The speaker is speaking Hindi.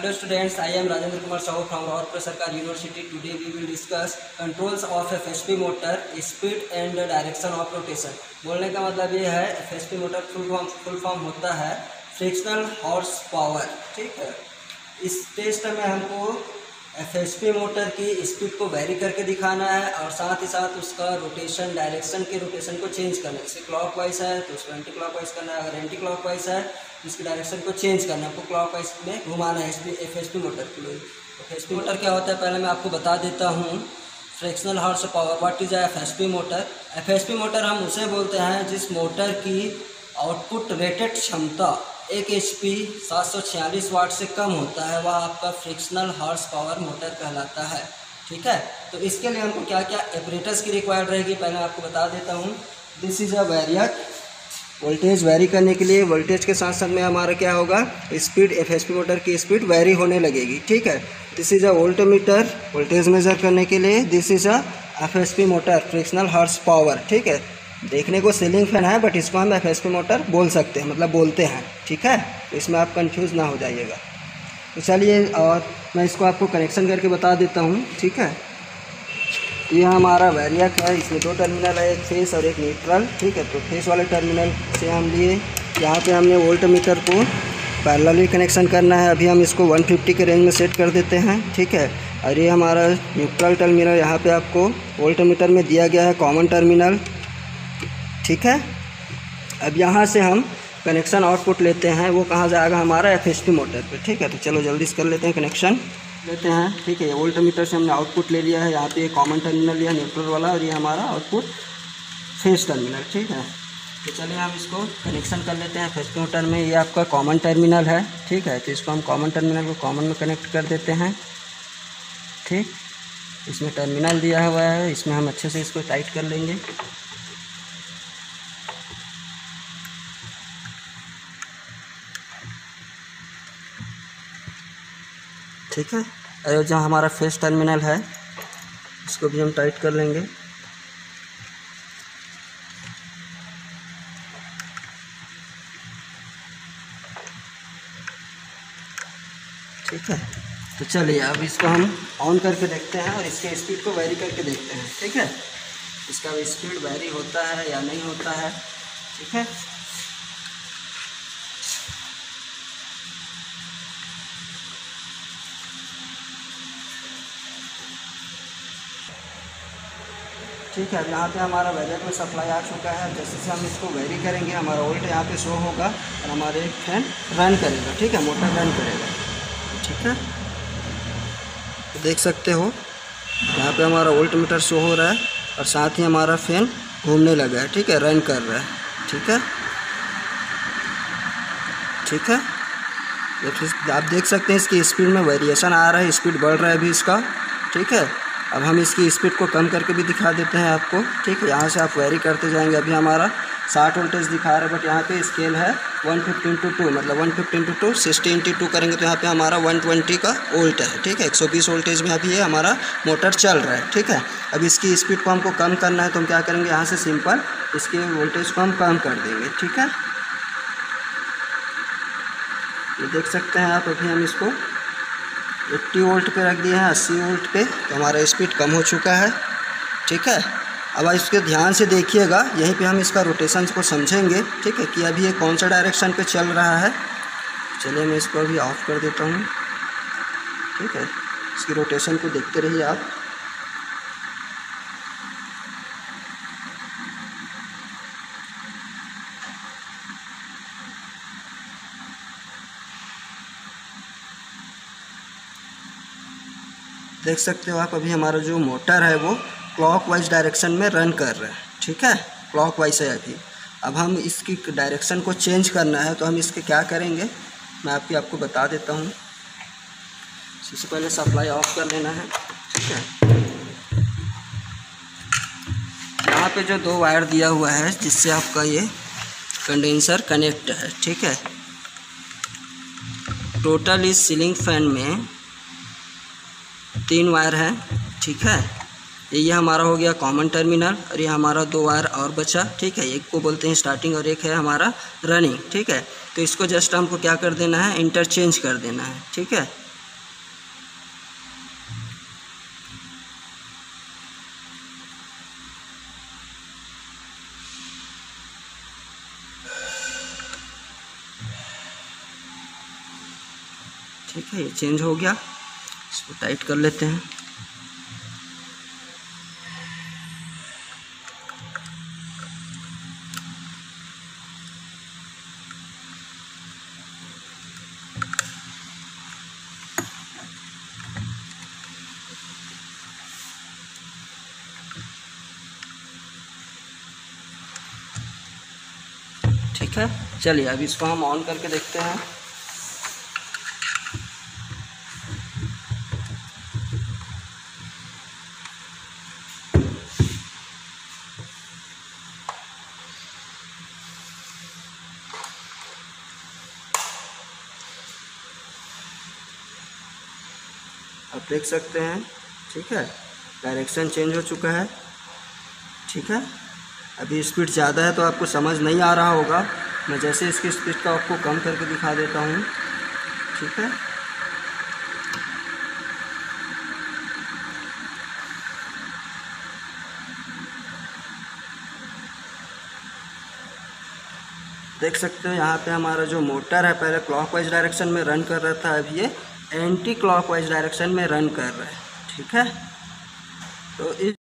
Hello students I am Rajendra Kumar Sahu from Rawat Sarkar university today we will discuss controls of F S P motor speed and direction of rotation बोलने का मतलब ये है F S P motor full form full form होता है फ्रिक्शनल हॉर्स पावर ठीक है? इस टेस्ट में हमको एफएसपी मोटर की स्पीड को वेरी करके दिखाना है और साथ ही साथ उसका रोटेशन डायरेक्शन के रोटेशन को चेंज करना है। क्लॉक वाइज है तो उसको एंटी क्लॉक वाइज करना है। अगर एंटी क्लॉक वाइज है तो उसके डायरेक्शन को चेंज करना है। आपको क्लॉक वाइज में घुमाना है एफ़ एस पी मोटर को एफ़ एस पी मोटर क्या होता है? पहले मैं आपको बता देता हूँ। Fractional horse power what is F S P motor F S P motor हम उसे बोलते हैं जिस मोटर की आउटपुट रेटेड क्षमता एक एच पी सात सौ छियालीस वाट से कम होता है, वह आपका फ्रिक्शनल हॉर्स पावर मोटर कहलाता है, ठीक है? तो इसके लिए हमको क्या क्या एपरेटर्स की रिक्वायर्ड रहेगी, पहले आपको बता देता हूँ। This is a variac voltage vary करने के लिए वोल्टेज के साथ साथ में हमारा क्या होगा? स्पीड एफ़ मोटर की स्पीड वेरी होने लगेगी, ठीक है? This is a voltmeter voltage measure करने के लिए. This is a F motor frictional horse power ठीक है? देखने को सीलिंग फ़ैन है बट इसको हम एफ़ मोटर बोल सकते हैं मतलब बोलते हैं, ठीक है? तो इसमें आप कंफ्यूज ना हो जाइएगा। तो चलिए, और मैं इसको आपको कनेक्शन करके बता देता हूँ, ठीक है? ये हमारा वैरियक है, इसमें दो टर्मिनल है, एक फेस और एक न्यूट्रल ठीक है? तो फेस वाले टर्मिनल से हम लिए, यहाँ पे हमने वोल्ट मीटर को पैरेलली कनेक्शन करना है। अभी हम इसको 150 के रेंज में सेट कर देते हैं, ठीक है? और ये हमारा न्यूट्रल टर्मिनल यहाँ पे आपको वोल्ट मीटर में दिया गया है कॉमन टर्मिनल ठीक है? अब यहाँ से हम कनेक्शन आउटपुट लेते हैं। वो कहाँ जाएगा? हमारा एफ़ मोटर पे, ठीक है? तो चलो जल्दी से कर लेते हैं कनेक्शन लेते हैं, ठीक है? ये वोल्ट मीटर से हमने आउटपुट ले लिया है। यहाँ पे कॉमन टर्मिनल लिया न्यूट्रल वाला, और ये हमारा आउटपुट फेस टर्मिनल ठीक है? तो चलिए हम इसको कनेक्शन कर लेते हैं फेस मोटर में। ये आपका कॉमन टर्मिनल है, ठीक है? तो इसको हम कॉमन टर्मिनल को कॉमन में कनेक्ट कर देते हैं, ठीक? इसमें टर्मिनल दिया हुआ है। इसमें हम अच्छे से इसको टाइट कर लेंगे। ठीक है? और जहाँ हमारा फेस टर्मिनल है इसको भी हम टाइट कर लेंगे। ठीक है? तो चलिए, अब इसको हम ऑन करके देखते हैं और इसके स्पीड को वेरी करके देखते हैं। ठीक है? इसका स्पीड वेरी होता है या नहीं होता है। ठीक है? ठीक है, यहाँ पे हमारा वैलेट में सप्लाई आ चुका है। जैसे से हम इसको वेरी करेंगे, हमारा वोल्ट यहाँ पे शो होगा और हमारे एक फ़ैन रन करेगा, ठीक है मोटर रन करेगा। ठीक है? तो देख सकते हो, यहाँ पे हमारा वोल्ट मीटर शो हो रहा है और साथ ही हमारा फ़ैन घूमने लगा है, ठीक है रन कर रहा है। ठीक है? ठीक है? तो आप देख सकते हैं, इसकी स्पीड में वेरिएशन आ रहा है स्पीड बढ़ रहा है अभी इसका। ठीक है? अब हम इसकी स्पीड को कम करके भी दिखा देते हैं आपको। ठीक है, यहाँ से आप वेरी करते जाएँगे। अभी हमारा साठ वोल्टेज दिखा रहा है बट यहाँ पे स्केल है वन फिफ्टी इंटू टू मतलब one fifty into two sixty into two करेंगे तो यहाँ पे हमारा वन ट्वेंटी का वोल्ट है। ठीक है, एक सौ बीस वोल्टेज में अभी ये हमारा मोटर चल रहा है। ठीक है, अब इसकी स्पीड को हमको कम करना है तो हम क्या करेंगे, यहाँ से सिंपल इसके वोल्टेज को हम कम कर देंगे। ठीक है, ये देख सकते हैं आप अभी हम इसको। एट्टी वोल्ट पे रख दिए हैं, अस्सी वोल्ट पे तो हमारा स्पीड कम हो चुका है। ठीक है? अब इसके ध्यान से देखिएगा, यहीं पे हम इसका रोटेशन को समझेंगे। ठीक है? कि अभी ये कौन सा डायरेक्शन पे चल रहा है? चलिए मैं इसको अभी ऑफ़ कर देता हूँ। ठीक है? इसकी रोटेशन को देखते रहिए आप। देख सकते हो आप, अभी हमारा जो मोटर है वो क्लॉकवाइज डायरेक्शन में रन कर रहा है, ठीक है? क्लॉकवाइज है अभी। अब हम इसकी डायरेक्शन को चेंज करना है तो हम इसके क्या करेंगे? मैं आपकी, आपको बता देता हूँ। सबसे पहले सप्लाई ऑफ़ कर लेना है, ठीक है? यहाँ पे जो दो वायर दिया हुआ है, जिससे आपका ये कंडेंसर कनेक्ट है, ठीक है? टोटल इस सीलिंग फ़ैन में तीन वायर है, ठीक है? ये हमारा हो गया कॉमन टर्मिनल और ये हमारा दो वायर और बचा, ठीक है? एक को बोलते हैं स्टार्टिंग और एक है हमारा रनिंग ठीक है? तो इसको जस्ट हमको क्या कर देना है? इंटरचेंज कर देना है, ठीक है? ठीक है, ये चेंज हो गया। इसको टाइट कर लेते हैं। ठीक है, चलिए, अब इसको हम ऑन करके देखते हैं। देख सकते हैं। ठीक है? डायरेक्शन चेंज हो चुका है। ठीक है? अभी स्पीड ज़्यादा है तो आपको समझ नहीं आ रहा होगा। मैं जैसे इसकी स्पीड का आपको कम करके दिखा देता हूँ। ठीक है? देख सकते हो, यहाँ पे हमारा जो मोटर है, पहले क्लॉकवाइज डायरेक्शन में रन कर रहा था, अब ये एंटी क्लॉकवाइज डायरेक्शन में रन कर रहा है ठीक है? तो इस